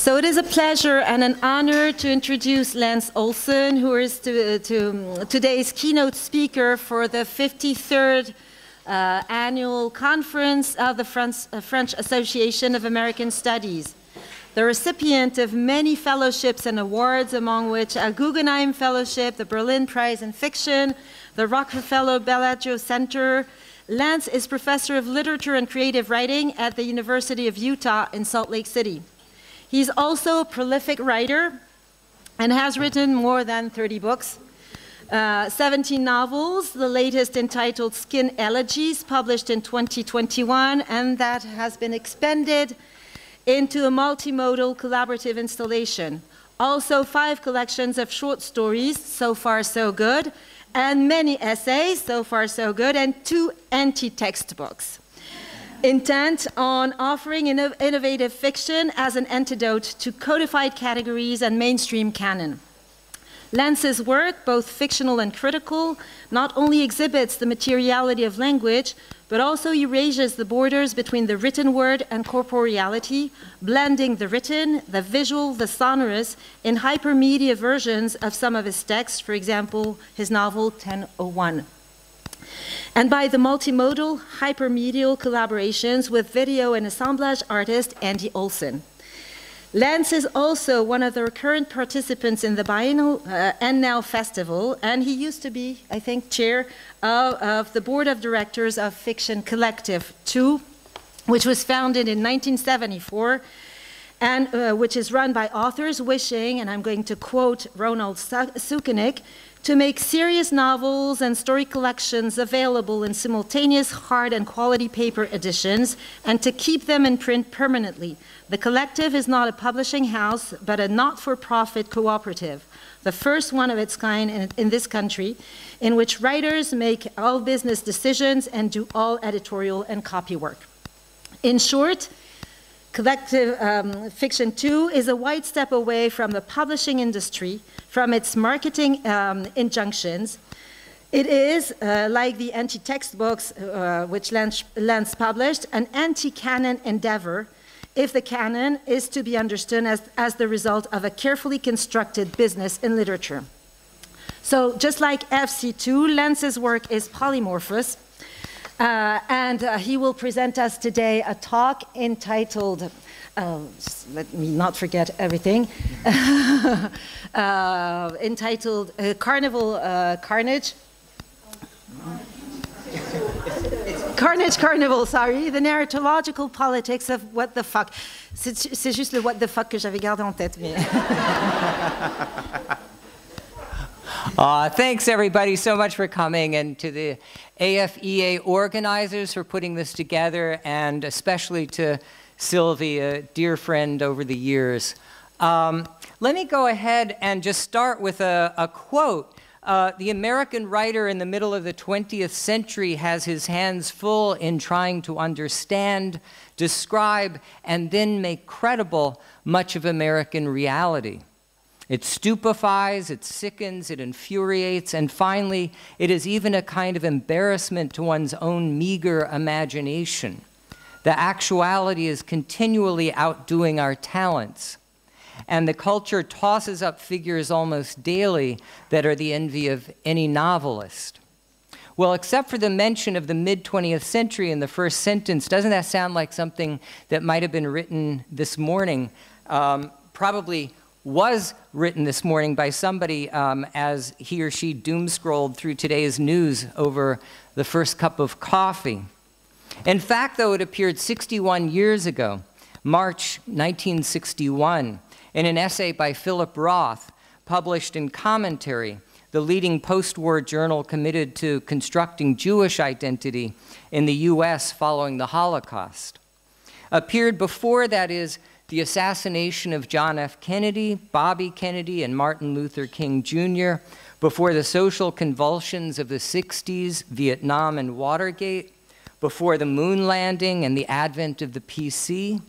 So it is a pleasure and an honor to introduce Lance Olsen, who is to, to, today's keynote speaker for the 53rd uh, annual conference of the French, uh, French Association of American Studies. The recipient of many fellowships and awards, among which a Guggenheim Fellowship, the Berlin Prize in Fiction, the Rockefeller Bellagio Center. Lance is professor of literature and creative writing at the University of Utah in Salt Lake City. He's also a prolific writer and has written more than 30 books. Uh, 17 novels, the latest entitled Skin Elegies, published in 2021, and that has been expanded into a multimodal collaborative installation. Also, five collections of short stories, so far so good, and many essays, so far so good, and two anti-textbooks. Intent on offering inno innovative fiction as an antidote to codified categories and mainstream canon. Lance's work, both fictional and critical, not only exhibits the materiality of language, but also erases the borders between the written word and corporeality, blending the written, the visual, the sonorous in hypermedia versions of some of his texts, for example, his novel 1001. And by the multimodal, hypermedial collaborations with video and assemblage artist Andi Olsen. Lance is also one of the recurrent participants in the Biennial uh, and Now Festival, and he used to be, I think, chair of, of the board of directors of Fiction Collective 2, which was founded in 1974 and uh, which is run by authors wishing, and I'm going to quote Ronald Sukenick, to make serious novels and story collections available in simultaneous hard and quality paper editions and to keep them in print permanently. The collective is not a publishing house, but a not-for-profit cooperative, the first one of its kind in, in, this country, in which writers make all business decisions and do all editorial and copy work. In short, Collective um, Fiction 2 is a wide step away from the publishing industry, from its marketing um, injunctions. It is, uh, like the anti-textbooks uh, which Lance, Lance published, an anti-canon endeavor if the canon is to be understood as, as the result of a carefully constructed business in literature. So just like FC2, Lance's work is polymorphous, uh, and uh, he will present us today a talk entitled, uh, let me not forget everything, uh, entitled uh, Carnival uh, Carnage. Carnage Carnival, sorry, the narratological politics of what the fuck. C'est juste le what the fuck que j'avais gardé en tête, mais. Uh, thanks everybody so much for coming and to the AFEA organizers for putting this together and especially to Sylvie, a dear friend over the years. Um, let me go ahead and just start with a, a quote. Uh, the American writer in the middle of the 20th century has his hands full in trying to understand, describe, and then make credible much of American reality. It stupefies, it sickens, it infuriates, and finally, it is even a kind of embarrassment to one's own meager imagination. The actuality is continually outdoing our talents, and the culture tosses up figures almost daily that are the envy of any novelist. Well, except for the mention of the mid 20th century in the first sentence, doesn't that sound like something that might have been written this morning? Um, probably was written this morning by somebody um, as he or she doom scrolled through today's news over the first cup of coffee. In fact, though, it appeared 61 years ago, March 1961, in an essay by Philip Roth, published in Commentary, the leading post war journal committed to constructing Jewish identity in the U.S. following the Holocaust. Appeared before, that is, the assassination of John F. Kennedy, Bobby Kennedy, and Martin Luther King Jr., before the social convulsions of the 60s, Vietnam, and Watergate, before the moon landing and the advent of the PC,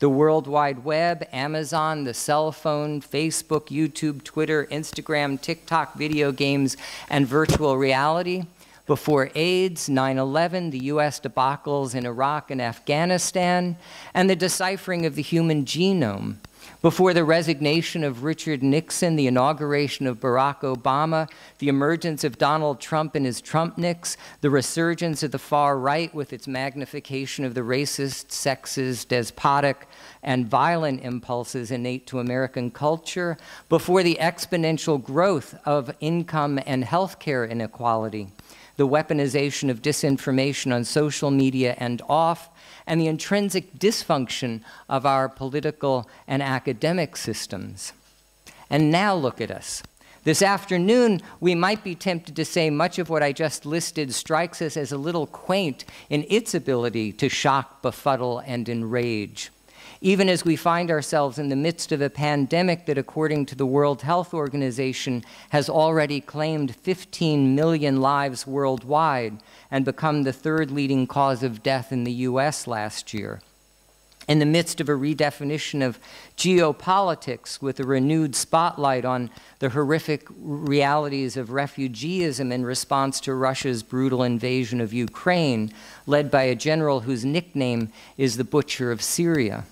the World Wide Web, Amazon, the cell phone, Facebook, YouTube, Twitter, Instagram, TikTok, video games, and virtual reality, before AIDS, 9 11, the US debacles in Iraq and Afghanistan, and the deciphering of the human genome, before the resignation of Richard Nixon, the inauguration of Barack Obama, the emergence of Donald Trump and his Trumpniks, the resurgence of the far right with its magnification of the racist, sexist, despotic, and violent impulses innate to American culture, before the exponential growth of income and healthcare inequality, the weaponization of disinformation on social media and off, and the intrinsic dysfunction of our political and academic systems. And now look at us. This afternoon, we might be tempted to say much of what I just listed strikes us as a little quaint in its ability to shock, befuddle, and enrage even as we find ourselves in the midst of a pandemic that, according to the World Health Organization, has already claimed 15 million lives worldwide and become the third leading cause of death in the US last year. In the midst of a redefinition of geopolitics with a renewed spotlight on the horrific realities of refugeeism in response to Russia's brutal invasion of Ukraine, led by a general whose nickname is the Butcher of Syria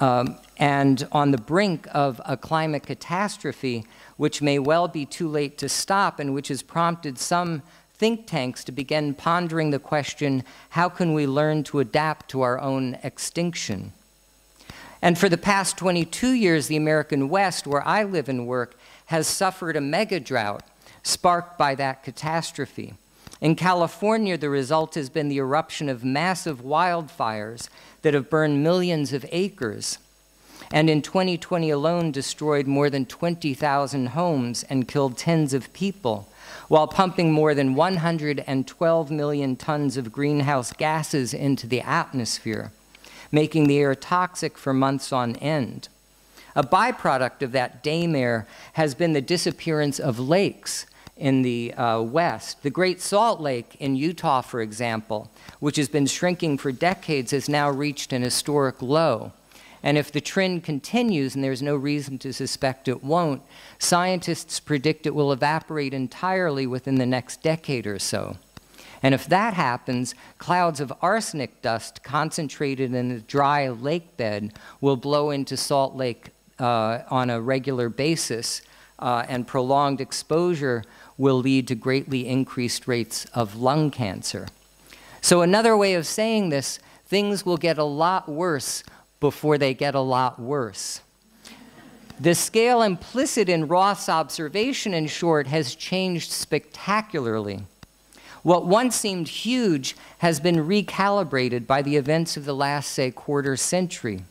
um, and on the brink of a climate catastrophe, which may well be too late to stop and which has prompted some think tanks to begin pondering the question how can we learn to adapt to our own extinction? And for the past 22 years, the American West, where I live and work, has suffered a mega drought sparked by that catastrophe. In California, the result has been the eruption of massive wildfires that have burned millions of acres and in 2020 alone destroyed more than 20,000 homes and killed tens of people, while pumping more than 112 million tons of greenhouse gases into the atmosphere, making the air toxic for months on end. A byproduct of that daymare has been the disappearance of lakes in the uh, West. The Great Salt Lake in Utah, for example, which has been shrinking for decades, has now reached an historic low. And if the trend continues, and there's no reason to suspect it won't, scientists predict it will evaporate entirely within the next decade or so. And if that happens, clouds of arsenic dust concentrated in a dry lake bed will blow into Salt Lake uh, on a regular basis, uh, and prolonged exposure will lead to greatly increased rates of lung cancer. So, another way of saying this, things will get a lot worse before they get a lot worse. The scale implicit in Roth's observation, in short, has changed spectacularly. What once seemed huge has been recalibrated by the events of the last, say, quarter century.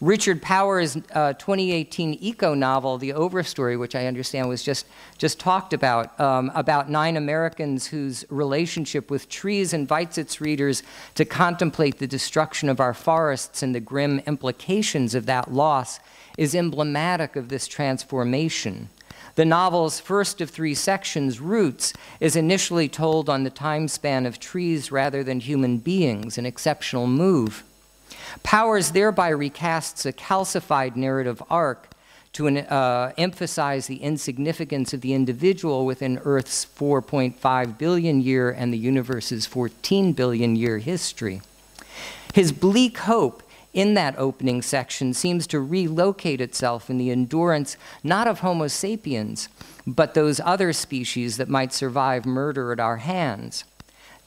Richard Powers' uh, 2018 eco novel, The Overstory, which I understand was just, just talked about, um, about nine Americans whose relationship with trees invites its readers to contemplate the destruction of our forests and the grim implications of that loss, is emblematic of this transformation. The novel's first of three sections, Roots, is initially told on the time span of trees rather than human beings, an exceptional move. Powers thereby recasts a calcified narrative arc to uh, emphasize the insignificance of the individual within Earth's 4.5 billion year and the universe's 14 billion year history. His bleak hope in that opening section seems to relocate itself in the endurance not of Homo sapiens, but those other species that might survive murder at our hands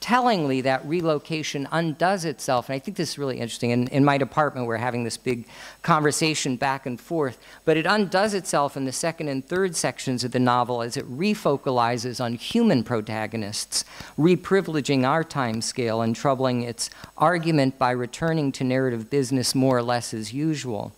tellingly, that relocation undoes itself. And I think this is really interesting. In, in my department, we're having this big conversation back and forth. But it undoes itself in the second and third sections of the novel as it refocalizes on human protagonists, reprivileging our time scale and troubling its argument by returning to narrative business more or less as usual.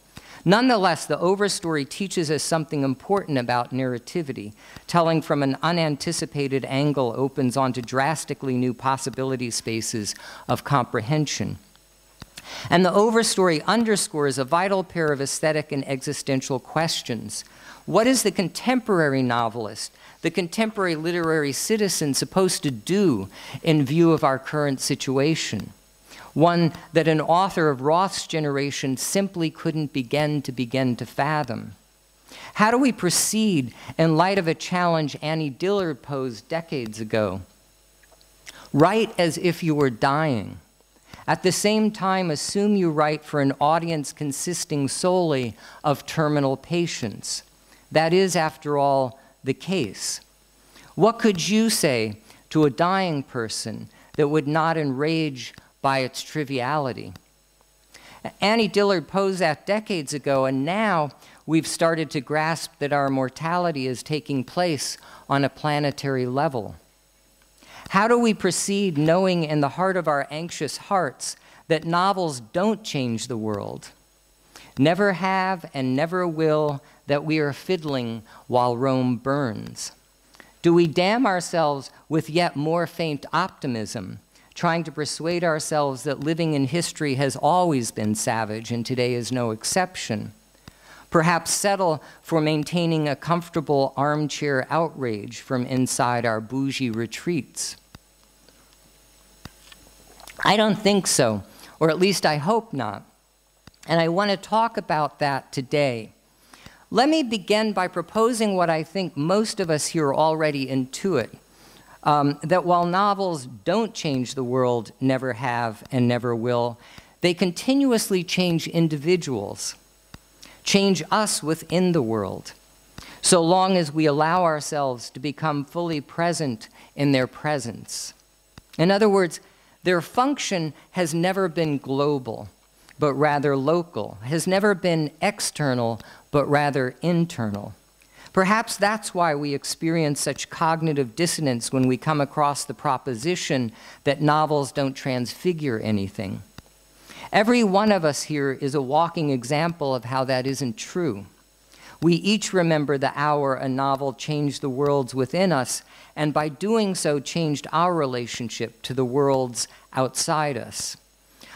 Nonetheless, the overstory teaches us something important about narrativity. Telling from an unanticipated angle opens onto drastically new possibility spaces of comprehension. And the overstory underscores a vital pair of aesthetic and existential questions. What is the contemporary novelist, the contemporary literary citizen supposed to do in view of our current situation? One that an author of Roth's generation simply couldn't begin to begin to fathom. How do we proceed in light of a challenge Annie Dillard posed decades ago? Write as if you were dying. At the same time, assume you write for an audience consisting solely of terminal patients. That is, after all, the case. What could you say to a dying person that would not enrage by its triviality? Annie Dillard posed that decades ago, and now we've started to grasp that our mortality is taking place on a planetary level. How do we proceed knowing in the heart of our anxious hearts that novels don't change the world? Never have and never will, that we are fiddling while Rome burns. Do we damn ourselves with yet more faint optimism, trying to persuade ourselves that living in history has always been savage and today is no exception? Perhaps settle for maintaining a comfortable armchair outrage from inside our bougie retreats? I don't think so, or at least I hope not. And I want to talk about that today. Let me begin by proposing what I think most of us here already intuit um, that while novels don't change the world, never have and never will, they continuously change individuals, change us within the world, so long as we allow ourselves to become fully present in their presence. In other words, their function has never been global, but rather local, has never been external, but rather internal. Perhaps that's why we experience such cognitive dissonance when we come across the proposition that novels don't transfigure anything. Every one of us here is a walking example of how that isn't true. We each remember the hour a novel changed the worlds within us, and by doing so, changed our relationship to the worlds outside us.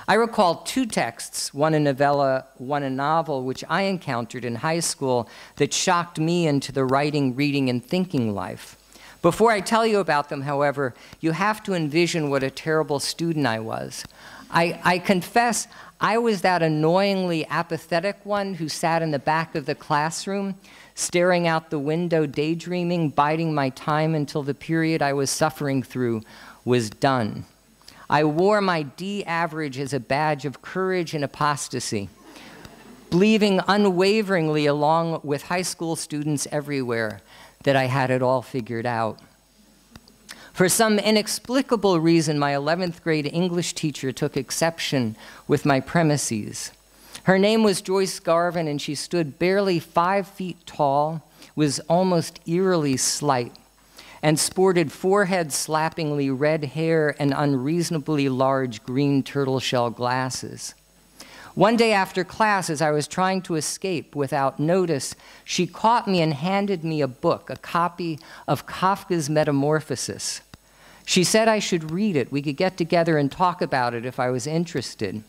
I recall two texts, one a novella, one a novel, which I encountered in high school that shocked me into the writing, reading, and thinking life. Before I tell you about them, however, you have to envision what a terrible student I was. I, I confess I was that annoyingly apathetic one who sat in the back of the classroom, staring out the window, daydreaming, biding my time until the period I was suffering through was done. I wore my D average as a badge of courage and apostasy, believing unwaveringly, along with high school students everywhere, that I had it all figured out. For some inexplicable reason, my 11th grade English teacher took exception with my premises. Her name was Joyce Garvin, and she stood barely five feet tall, was almost eerily slight and sported forehead slappingly red hair and unreasonably large green turtle shell glasses. One day after class, as I was trying to escape without notice, she caught me and handed me a book, a copy of Kafka's Metamorphosis. She said I should read it. We could get together and talk about it if I was interested.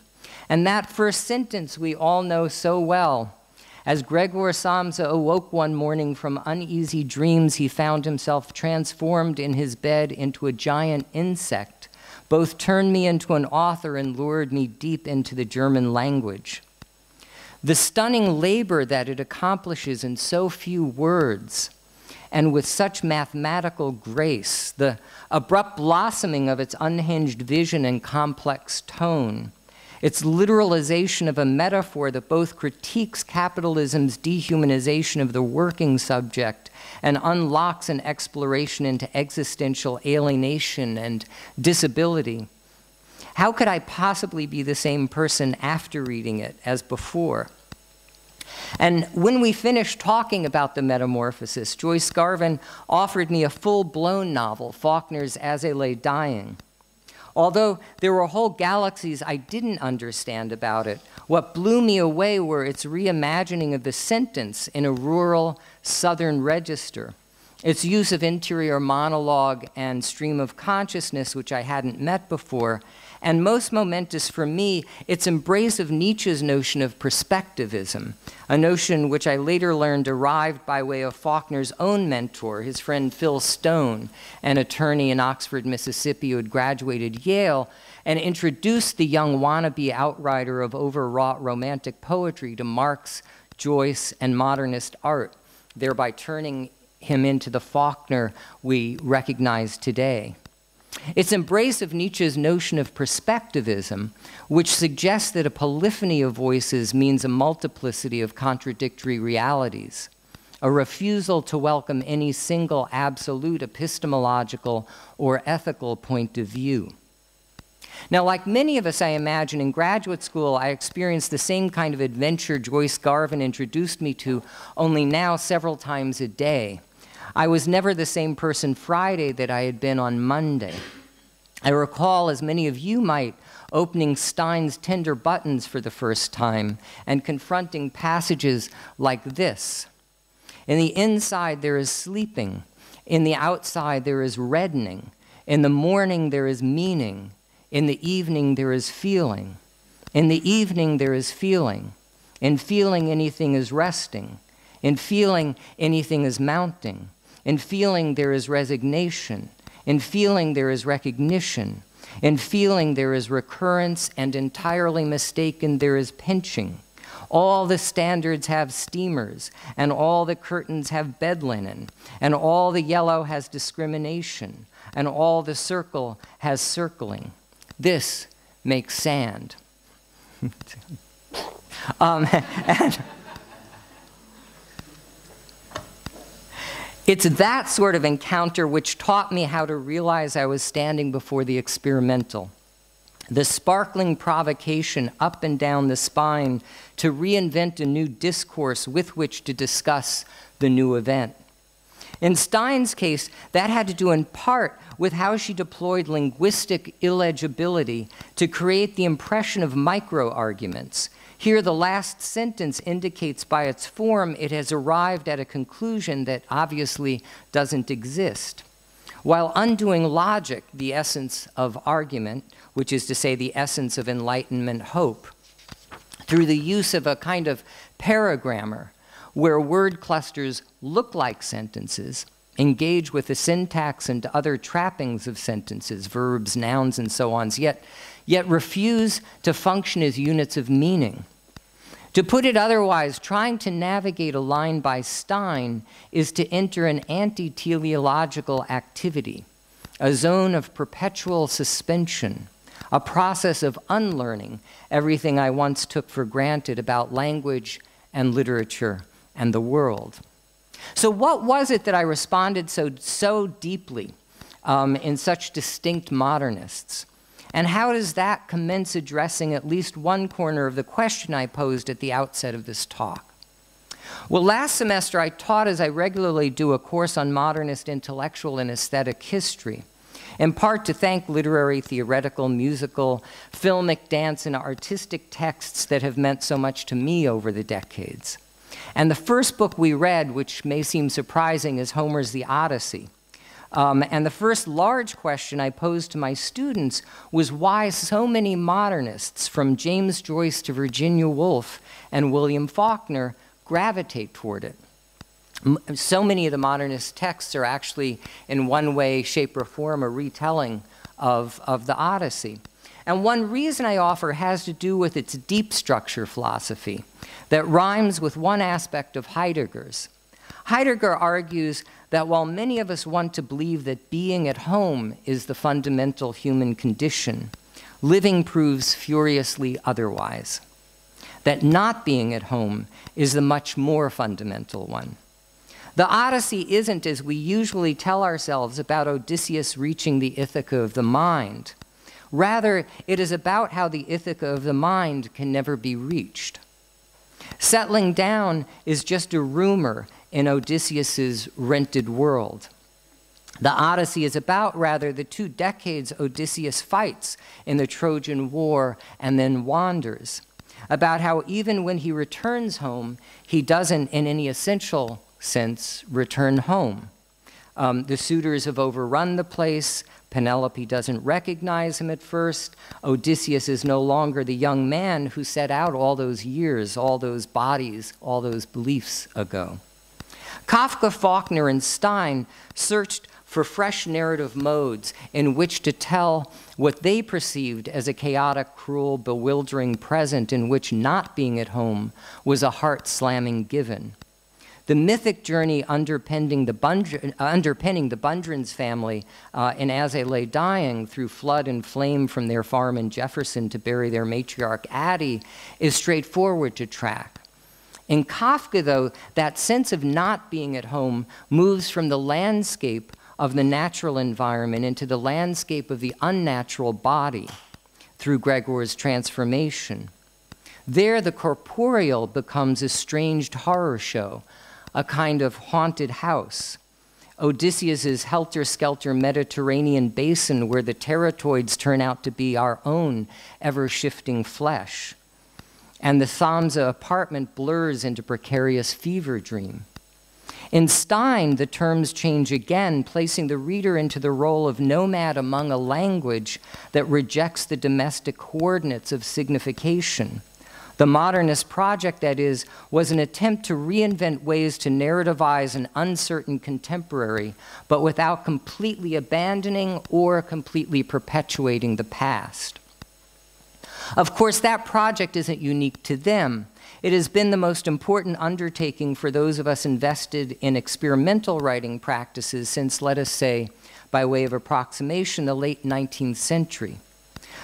And that first sentence we all know so well as Gregor Samsa awoke one morning from uneasy dreams, he found himself transformed in his bed into a giant insect. Both turned me into an author and lured me deep into the German language. The stunning labor that it accomplishes in so few words and with such mathematical grace, the abrupt blossoming of its unhinged vision and complex tone, it's literalization of a metaphor that both critiques capitalism's dehumanization of the working subject and unlocks an exploration into existential alienation and disability. How could I possibly be the same person after reading it as before? And when we finished talking about the metamorphosis, Joyce Garvin offered me a full blown novel, Faulkner's As I Lay Dying. Although there were whole galaxies I didn't understand about it, what blew me away were its reimagining of the sentence in a rural southern register, its use of interior monologue and stream of consciousness, which I hadn't met before, and most momentous for me, its embrace of Nietzsche's notion of perspectivism, a notion which I later learned derived by way of Faulkner's own mentor, his friend Phil Stone, an attorney in Oxford, Mississippi, who had graduated Yale and introduced the young wannabe outrider of overwrought romantic poetry to Marx, Joyce, and modernist art, thereby turning him into the Faulkner we recognize today. Its embrace of Nietzsche's notion of perspectivism, which suggests that a polyphony of voices means a multiplicity of contradictory realities, a refusal to welcome any single absolute epistemological or ethical point of view. Now, like many of us, I imagine, in graduate school, I experienced the same kind of adventure Joyce Garvin introduced me to, only now several times a day. I was never the same person Friday that I had been on Monday. I recall, as many of you might, opening Stein's Tender Buttons for the first time and confronting passages like this In the inside, there is sleeping. In the outside, there is reddening. In the morning, there is meaning. In the evening, there is feeling. In the evening, there is feeling. In feeling, anything is resting. In feeling, anything is mounting. In feeling, there is resignation. In feeling, there is recognition. In feeling, there is recurrence, and entirely mistaken, there is pinching. All the standards have steamers, and all the curtains have bed linen, and all the yellow has discrimination, and all the circle has circling. This makes sand. um, and it's that sort of encounter which taught me how to realize I was standing before the experimental. The sparkling provocation up and down the spine to reinvent a new discourse with which to discuss the new event. In Stein's case, that had to do in part with how she deployed linguistic illegibility to create the impression of micro-arguments. Here, the last sentence indicates by its form it has arrived at a conclusion that obviously doesn't exist. While undoing logic, the essence of argument, which is to say the essence of Enlightenment hope, through the use of a kind of paragrammar, where word clusters look like sentences, engage with the syntax and other trappings of sentences, verbs, nouns, and so on, yet, yet refuse to function as units of meaning. To put it otherwise, trying to navigate a line by Stein is to enter an anti teleological activity, a zone of perpetual suspension, a process of unlearning everything I once took for granted about language and literature and the world. So, what was it that I responded so, so deeply um, in such distinct modernists? And how does that commence addressing at least one corner of the question I posed at the outset of this talk? Well, last semester I taught, as I regularly do, a course on modernist intellectual and aesthetic history, in part to thank literary, theoretical, musical, filmic, dance, and artistic texts that have meant so much to me over the decades. And the first book we read, which may seem surprising, is Homer's The Odyssey. Um, and the first large question I posed to my students was why so many modernists, from James Joyce to Virginia Woolf and William Faulkner, gravitate toward it. So many of the modernist texts are actually, in one way, shape, or form, a retelling of, of the Odyssey. And one reason I offer has to do with its deep structure philosophy that rhymes with one aspect of Heidegger's. Heidegger argues that while many of us want to believe that being at home is the fundamental human condition, living proves furiously otherwise. That not being at home is the much more fundamental one. The Odyssey isn't, as we usually tell ourselves, about Odysseus reaching the Ithaca of the mind. Rather, it is about how the Ithaca of the mind can never be reached. Settling down is just a rumor in Odysseus's rented world. The Odyssey is about, rather, the two decades Odysseus fights in the Trojan War and then wanders, about how even when he returns home, he doesn't, in any essential sense, return home. Um, the suitors have overrun the place. Penelope doesn't recognize him at first. Odysseus is no longer the young man who set out all those years, all those bodies, all those beliefs ago. Kafka, Faulkner, and Stein searched for fresh narrative modes in which to tell what they perceived as a chaotic, cruel, bewildering present in which not being at home was a heart slamming given. the mythic journey underpinning the, Bundr underpinning the Bundrens family uh, in As They Lay Dying through flood and flame from their farm in Jefferson to bury their matriarch Addie is straightforward to track. In Kafka, though, that sense of not being at home moves from the landscape of the natural environment into the landscape of the unnatural body through Gregor's transformation. There, the corporeal becomes a strange horror show, a kind of haunted house. Odysseus's helter-skelter Mediterranean basin where the teratoids turn out to be our own ever-shifting flesh. And the Samsa apartment blurs into precarious fever dream. In Stein, the terms change again, placing the reader into the role of nomad among a language that rejects the domestic coordinates of signification. The modernist project, that is, was an attempt to reinvent ways to narrativize an uncertain contemporary, but without completely abandoning or completely perpetuating the past. Of course, that project isn't unique to them. It has been the most important undertaking for those of us invested in experimental writing practices since, let us say, by way of approximation, the late 19th century.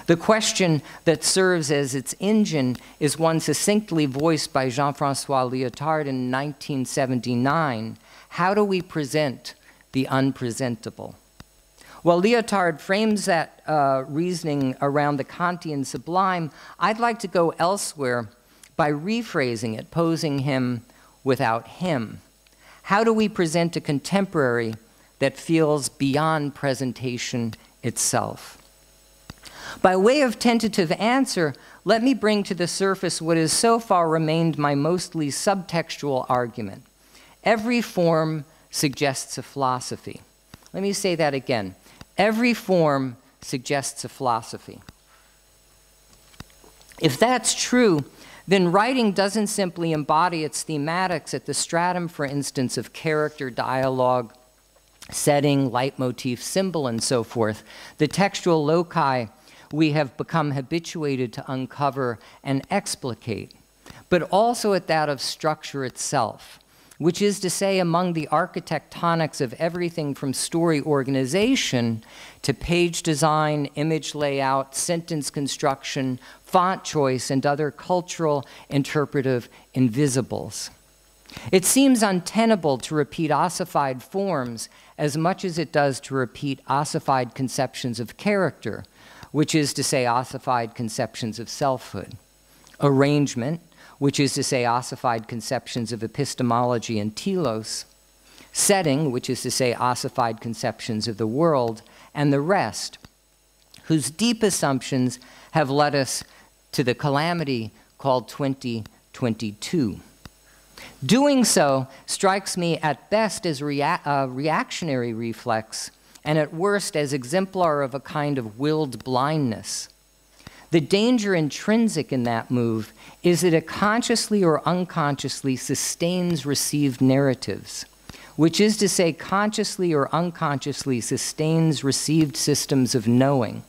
The question that serves as its engine is one succinctly voiced by Jean Francois Lyotard in 1979 How do we present the unpresentable? While Lyotard frames that uh, reasoning around the Kantian sublime, I'd like to go elsewhere by rephrasing it, posing him without him. How do we present a contemporary that feels beyond presentation itself? By way of tentative answer, let me bring to the surface what has so far remained my mostly subtextual argument. Every form suggests a philosophy. Let me say that again. Every form suggests a philosophy. If that's true, then writing doesn't simply embody its thematics at the stratum, for instance, of character, dialogue, setting, leitmotif, symbol, and so forth. The textual loci we have become habituated to uncover and explicate, but also at that of structure itself, which is to say, among the architectonics of everything from story organization to page design, image layout, sentence construction, font choice, and other cultural interpretive invisibles. It seems untenable to repeat ossified forms as much as it does to repeat ossified conceptions of character, which is to say ossified conceptions of selfhood. Arrangement, which is to say ossified conceptions of epistemology and telos. Setting, which is to say ossified conceptions of the world. And the rest, whose deep assumptions have led us to the calamity called 2022. Doing so strikes me at best as rea a reactionary reflex and at worst as exemplar of a kind of willed blindness. The danger intrinsic in that move is that it consciously or unconsciously sustains received narratives, which is to say, consciously or unconsciously sustains received systems of knowing.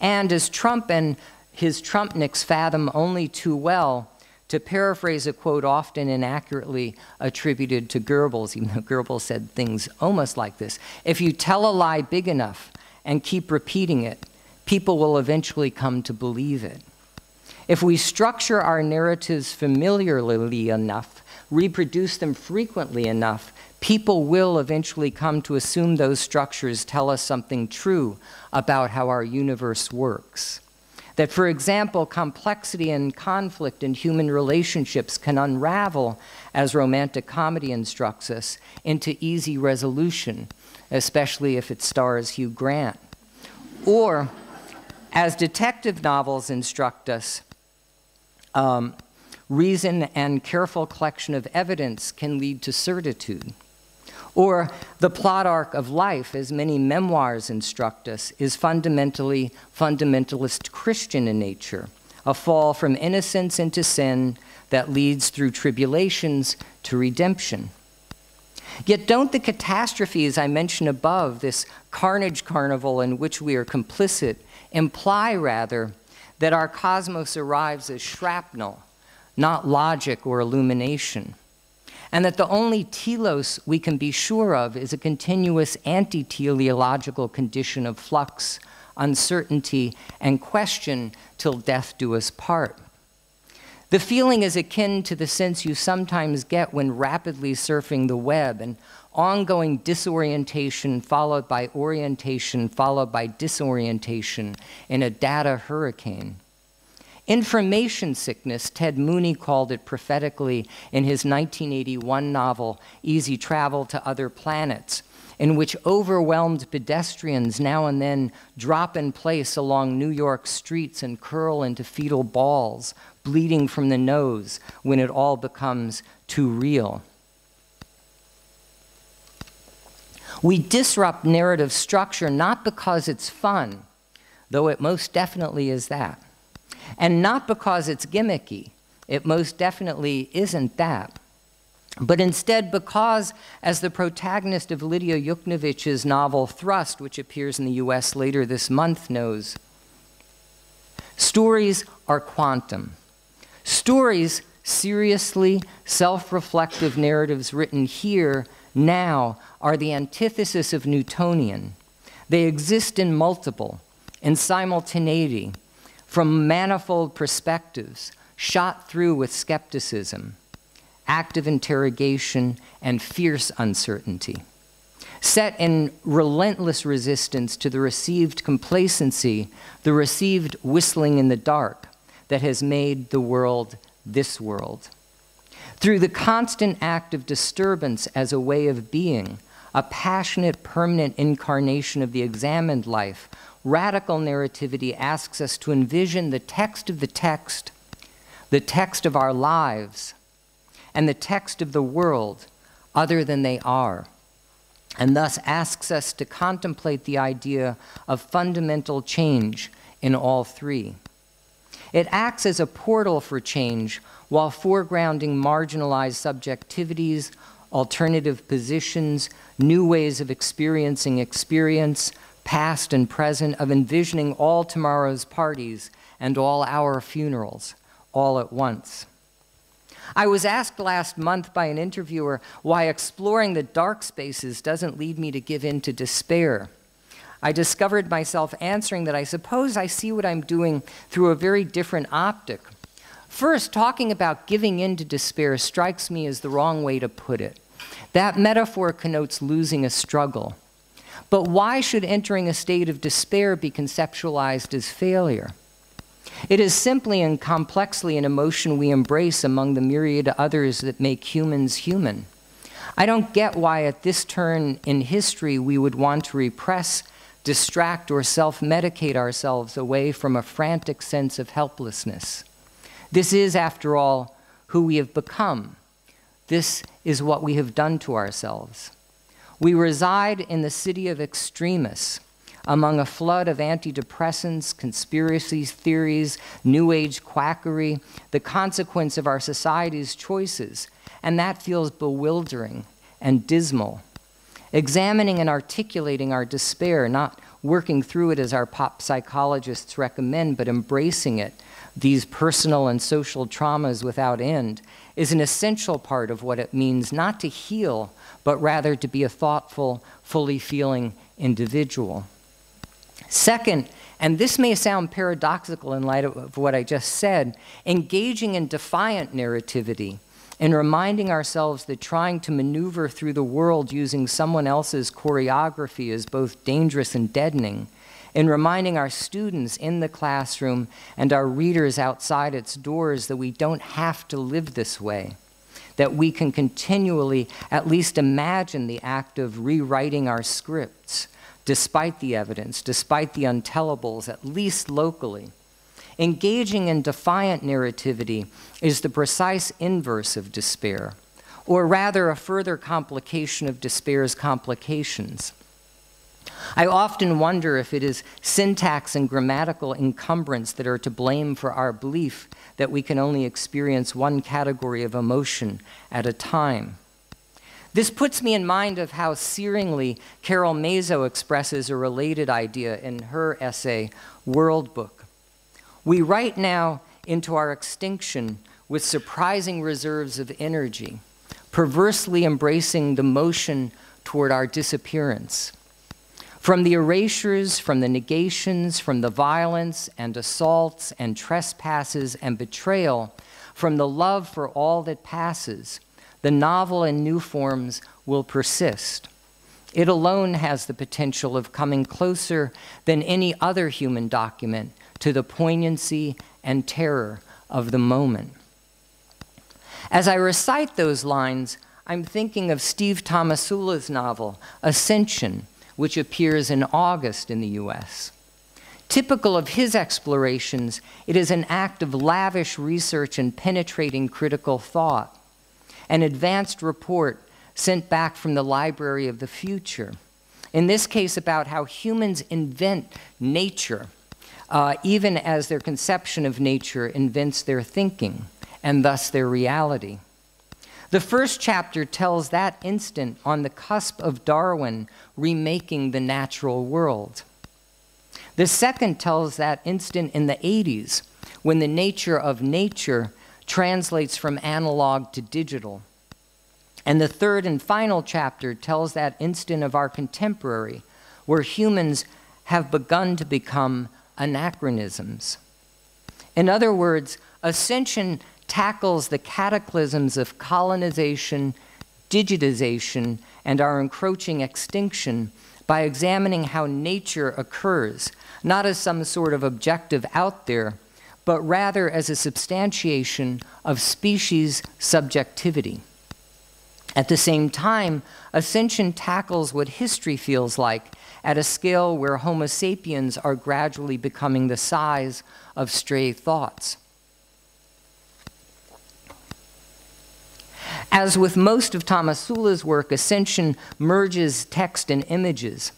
And as Trump and his Trumpniks fathom only too well, to paraphrase a quote often inaccurately attributed to Goebbels, even though Goebbels said things almost like this if you tell a lie big enough and keep repeating it, people will eventually come to believe it. If we structure our narratives familiarly enough, reproduce them frequently enough, people will eventually come to assume those structures tell us something true about how our universe works. That, for example, complexity and conflict in human relationships can unravel, as romantic comedy instructs us, into easy resolution, especially if it stars Hugh Grant. Or, as detective novels instruct us, um, reason and careful collection of evidence can lead to certitude. Or the plot arc of life, as many memoirs instruct us, is fundamentally fundamentalist Christian in nature, a fall from innocence into sin that leads through tribulations to redemption. Yet don't the catastrophes I mentioned above, this carnage carnival in which we are complicit, imply rather that our cosmos arrives as shrapnel, not logic or illumination? and that the only telos we can be sure of is a continuous anti teleological condition of flux, uncertainty, and question till death do us part. The feeling is akin to the sense you sometimes get when rapidly surfing the web and ongoing disorientation followed by orientation followed by disorientation in a data hurricane. Information sickness, Ted Mooney called it prophetically in his 1981 novel, Easy Travel to Other Planets, in which overwhelmed pedestrians now and then drop in place along New York streets and curl into fetal balls, bleeding from the nose when it all becomes too real. We disrupt narrative structure not because it's fun, though it most definitely is that and not because it's gimmicky. It most definitely isn't that. But instead, because, as the protagonist of Lidia Yuknavitch's novel Thrust, which appears in the US later this month, knows, stories are quantum. Stories, seriously self reflective narratives written here, now, are the antithesis of Newtonian. They exist in multiple, in simultaneity, from manifold perspectives, shot through with skepticism, active interrogation, and fierce uncertainty. Set in relentless resistance to the received complacency, the received whistling in the dark that has made the world this world. Through the constant act of disturbance as a way of being, a passionate, permanent incarnation of the examined life, radical narrativity asks us to envision the text of the text, the text of our lives, and the text of the world other than they are, and thus asks us to contemplate the idea of fundamental change in all three. It acts as a portal for change while foregrounding marginalized subjectivities, alternative positions, new ways of experiencing experience, past and present, of envisioning all tomorrow's parties and all our funerals all at once. I was asked last month by an interviewer why exploring the dark spaces doesn't lead me to give in to despair. I discovered myself answering that I suppose I see what I'm doing through a very different optic. First, talking about giving in to despair strikes me as the wrong way to put it. That metaphor connotes losing a struggle. But why should entering a state of despair be conceptualized as failure? It is simply and complexly an emotion we embrace among the myriad others that make humans human. I don't get why, at this turn in history, we would want to repress, distract, or self medicate ourselves away from a frantic sense of helplessness. This is, after all, who we have become. This is what we have done to ourselves. We reside in the city of extremists among a flood of antidepressants, conspiracy theories, New Age quackery, the consequence of our society's choices, and that feels bewildering and dismal. Examining and articulating our despair, not working through it as our pop psychologists recommend, but embracing it, these personal and social traumas without end, is an essential part of what it means not to heal, but rather to be a thoughtful, fully feeling individual. Second, and this may sound paradoxical in light of what I just said, engaging in defiant narrativity and reminding ourselves that trying to maneuver through the world using someone else's choreography is both dangerous and deadening, and reminding our students in the classroom and our readers outside its doors that we don't have to live this way that we can continually at least imagine the act of rewriting our scripts, despite the evidence, despite the untellables, at least locally. Engaging in defiant narrativity is the precise inverse of despair, or rather, a further complication of despair's complications. I often wonder if it is syntax and grammatical encumbrance that are to blame for our belief that we can only experience one category of emotion at a time. This puts me in mind of how searingly Carole Maso expresses a related idea in her essay, World Book. We write now into our extinction with surprising reserves of energy, perversely embracing the motion toward our disappearance. From the erasures, from the negations, from the violence and assaults and trespasses and betrayal, from the love for all that passes, the novel in new forms will persist. It alone has the potential of coming closer than any other human document to the poignancy and terror of the moment. As I recite those lines, I'm thinking of Steve Tomasula's novel, Ascension, which appears in August in the US. Typical of his explorations, it is an act of lavish research and penetrating critical thought, an advanced report sent back from the Library of the Future. In this case, about how humans invent nature, uh, even as their conception of nature invents their thinking and thus their reality. The first chapter tells that instant on the cusp of Darwin remaking the natural world. The second tells that instant in the 80s when the nature of nature translates from analog to digital. And the third and final chapter tells that instant of our contemporary where humans have begun to become anachronisms. In other words, ascension tackles the cataclysms of colonization, digitization, and our encroaching extinction by examining how nature occurs, not as some sort of objective out there, but rather as a substantiation of species subjectivity. At the same time, Ascension tackles what history feels like at a scale where Homo sapiens are gradually becoming the size of stray thoughts. As with most of Tomasula's work, Ascension merges text and images.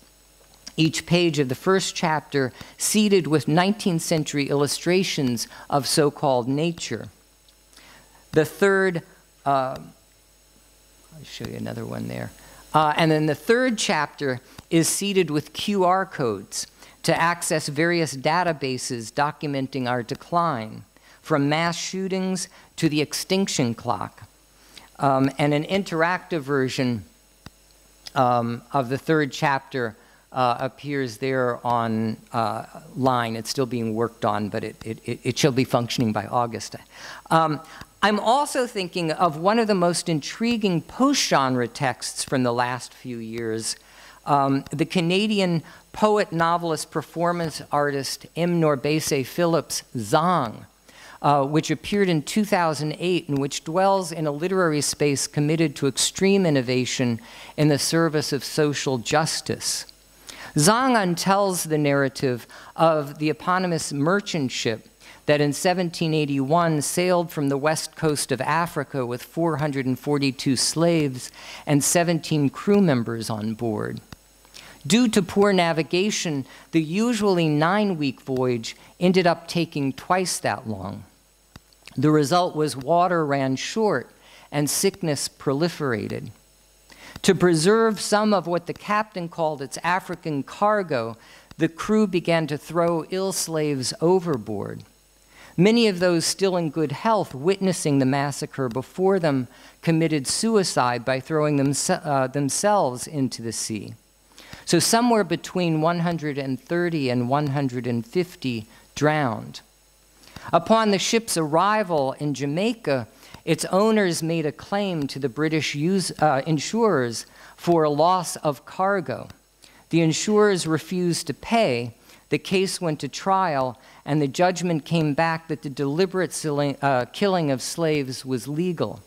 Each page of the first chapter seeded with 19th century illustrations of so called nature. The third, uh, I'll show you another one there. Uh, and then the third chapter is seeded with QR codes to access various databases documenting our decline, from mass shootings to the extinction clock um, and an interactive version um, of the third chapter uh, appears there on uh, line. It's still being worked on, but it, it, it shall be functioning by August. Um, I'm also thinking of one of the most intriguing post-genre texts from the last few years, um, the Canadian poet, novelist, performance artist M. NourbeSe Philip's Zong, uh, which appeared in 2008 and which dwells in a literary space committed to extreme innovation in the service of social justice. Zong untells the narrative of the eponymous merchant ship that in 1781 sailed from the west coast of Africa with 442 slaves and 17 crew members on board. Due to poor navigation, the usually nine week voyage ended up taking twice that long. The result was water ran short and sickness proliferated. To preserve some of what the captain called its African cargo, the crew began to throw ill slaves overboard. Many of those still in good health, witnessing the massacre before them, committed suicide by throwing them, uh, themselves into the sea. So, somewhere between 130 and 150 drowned. Upon the ship's arrival in Jamaica, its owners made a claim to the British use, uh, insurers for a loss of cargo. The insurers refused to pay. The case went to trial, and the judgment came back that the deliberate uh, killing of slaves was legal.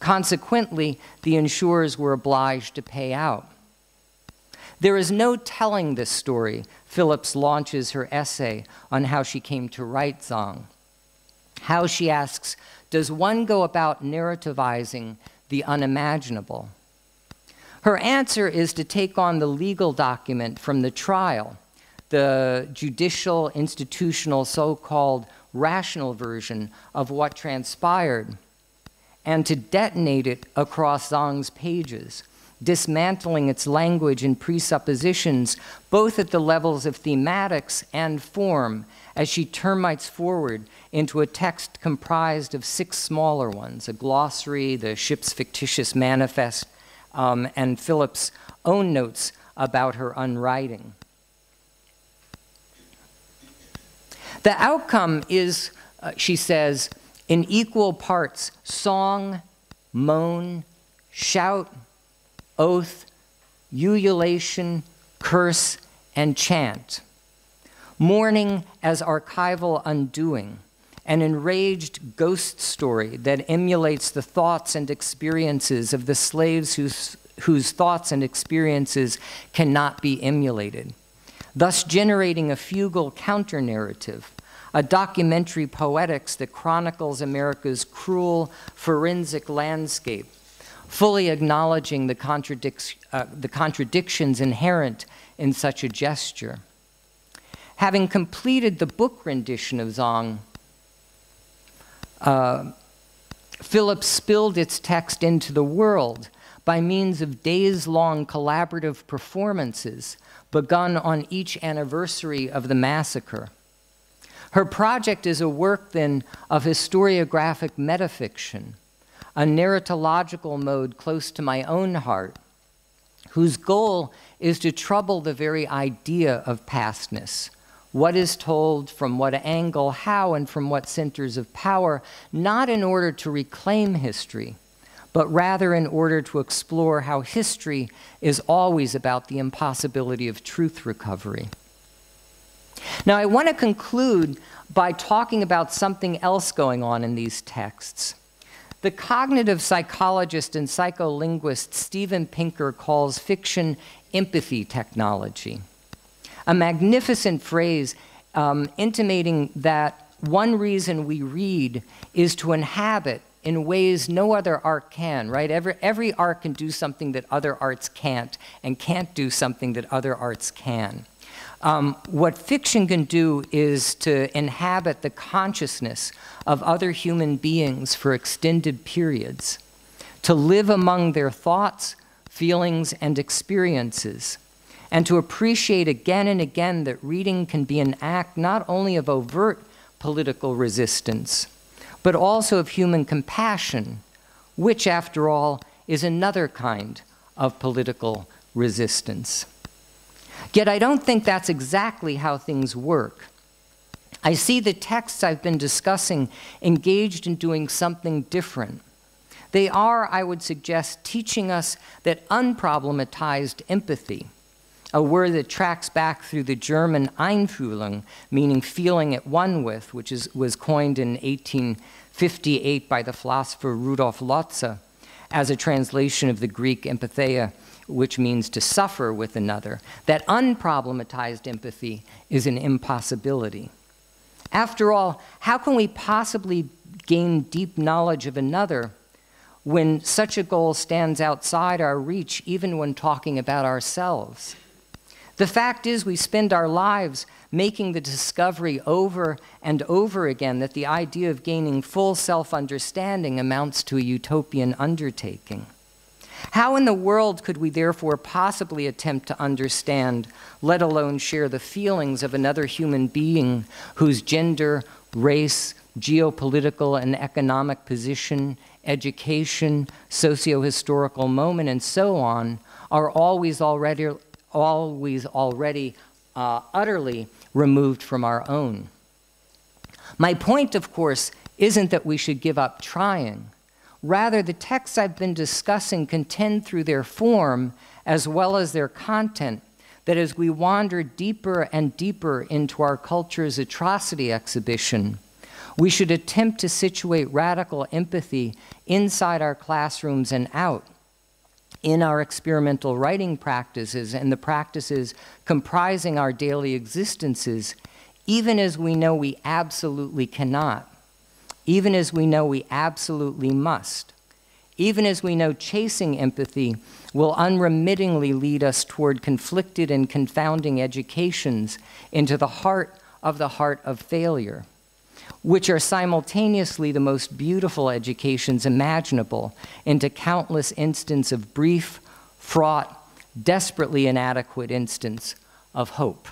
Consequently, the insurers were obliged to pay out. There is no telling this story. Phillips launches her essay on how she came to write Zong. How, she asks, does one go about narrativizing the unimaginable? Her answer is to take on the legal document from the trial, the judicial, institutional, so called rational version of what transpired, and to detonate it across Zong's pages dismantling its language and presuppositions, both at the levels of thematics and form, as she termites forward into a text comprised of six smaller ones a glossary, the ship's fictitious manifest, um, and Philip's own notes about her unwriting. The outcome is, uh, she says, in equal parts song, moan, shout, oath, ululation, curse, and chant. Mourning as archival undoing, an enraged ghost story that emulates the thoughts and experiences of the slaves whose, whose thoughts and experiences cannot be emulated, thus generating a fugal counter narrative a documentary poetics that chronicles America's cruel forensic landscape, fully acknowledging the, contradic uh, the contradictions inherent in such a gesture. Having completed the book rendition of Zong, uh, Philip spilled its text into the world by means of days long collaborative performances begun on each anniversary of the massacre. Her project is a work, then, of historiographic metafiction, a narratological mode close to my own heart, whose goal is to trouble the very idea of pastness. What is told, from what angle, how, and from what centers of power, not in order to reclaim history, but rather in order to explore how history is always about the impossibility of truth recovery. Now, I want to conclude by talking about something else going on in these texts. The cognitive psychologist and psycholinguist Steven Pinker calls fiction empathy technology, a magnificent phrase um, intimating that one reason we read is to inhabit in ways no other art can, right? Every, every art can do something that other arts can't, and can't do something that other arts can. Um, what fiction can do is to inhabit the consciousness of other human beings for extended periods, to live among their thoughts, feelings, and experiences, and to appreciate again and again that reading can be an act not only of overt political resistance, but also of human compassion, which, after all, is another kind of political resistance. Yet I don't think that's exactly how things work. I see the texts I've been discussing engaged in doing something different. They are, I would suggest, teaching us that unproblematized empathy, a word that tracks back through the German Einfühlung, meaning feeling at one with, which is, was coined in 1858 by the philosopher Rudolf Lotze as a translation of the Greek empatheia, which means to suffer with another, that unproblematized empathy is an impossibility. After all, how can we possibly gain deep knowledge of another when such a goal stands outside our reach, even when talking about ourselves? The fact is, we spend our lives making the discovery over and over again that the idea of gaining full self understanding amounts to a utopian undertaking. How in the world could we therefore possibly attempt to understand, let alone share the feelings of another human being whose gender, race, geopolitical and economic position, education, socio-historical moment, and so on are always already, always already uh, utterly removed from our own. My point, of course, isn't that we should give up trying. Rather, the texts I've been discussing contend through their form as well as their content. That as we wander deeper and deeper into our culture's atrocity exhibition, we should attempt to situate radical empathy inside our classrooms and out, in our experimental writing practices and the practices comprising our daily existences, even as we know we absolutely cannot even as we know we absolutely must, even as we know chasing empathy will unremittingly lead us toward conflicted and confounding educations into the heart of the heart of failure, which are simultaneously the most beautiful educations imaginable into countless instances of brief, fraught, desperately inadequate instance of hope.